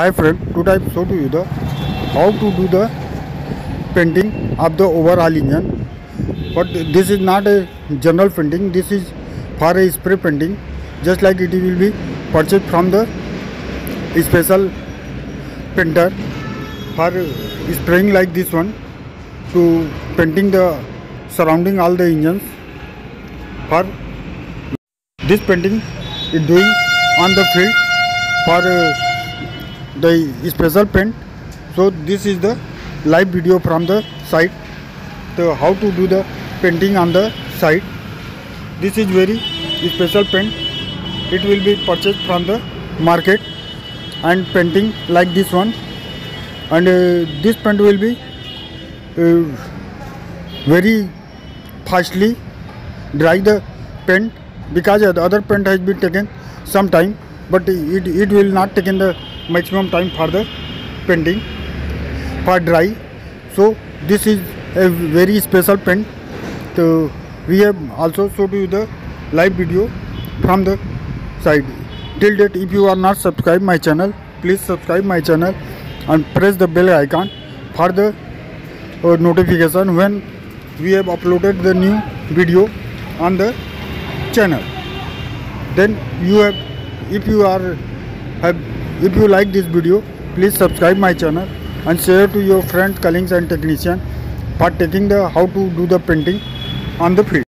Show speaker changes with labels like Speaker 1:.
Speaker 1: Hi friend to type so to you the how to do the painting of the overall engine but this is not a general painting this is for a spray painting just like it will be purchase from the special painter for spraying like this one to painting the surrounding all the engines for this painting is doing on the field for the special paint so this is the live video from the site. The how to do the painting on the site. This is very special paint it will be purchased from the market and painting like this one. And uh, this paint will be uh, very fastly dry the paint because the other paint has been taken some time but it, it will not taken the maximum time for the painting for dry. So this is a very special paint so we have also showed you the live video from the side. Till date if you are not subscribed my channel please subscribe my channel and press the bell icon for the uh, notification when we have uploaded the new video on the channel. Then you have if you are have if you like this video please subscribe my channel and share to your friends colleagues and technician for taking the how to do the painting on the field